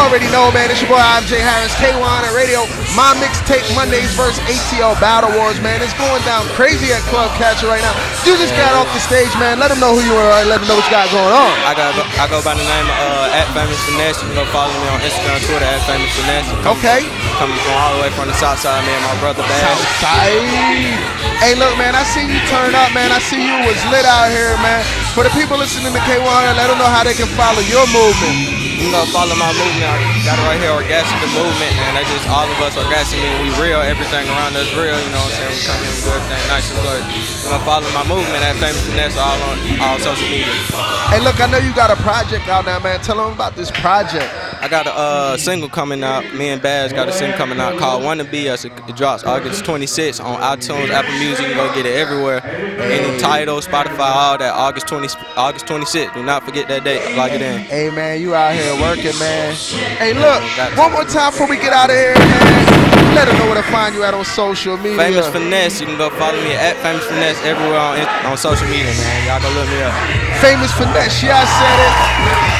already know, man. It's your boy, I'm Jay Harris, K100 Radio. My mixtape Mondays versus ATL Battle Wars, man. It's going down crazy at Club Catcher right now. You just got off the stage, man. Let them know who you are. Let them know what you got going on. I got I go by the name of uh, at Famous Finess. You can go follow me on Instagram, Twitter at Famous Finess. Okay. Coming from all the way from the South Side, man. My brother. Southside. Hey, look, man. I see you turn up, man. I see you was lit out here, man. For the people listening to K100, let them know how they can follow your movement. You know, follow my movement. I got it right here, Orgasmic the movement, man. That's just all of us orgasmic. We real. Everything around us real. You know what I'm saying? We come in, we do everything nice and good. You know, follow my movement at Famous Finess all on all social media. Hey, look, I know you got a project out now, man. Tell them about this project. I got a uh, single coming out. Me and Baz got a single coming out called "Wanna Be Us." It drops August 26th on iTunes, Apple Music. You can go get it everywhere. Any Tidal, Spotify, all that. August 20, August 26th. Do not forget that date. Lock it in. Hey, man, you out here working, man. Hey, look, one more time before we get out of here, man. Let them know where to find you at on social media. Famous Finess. You can go follow me at Famous Finess everywhere on, on social media, man. Y'all go look me up. Famous Finess. Yeah, I said it.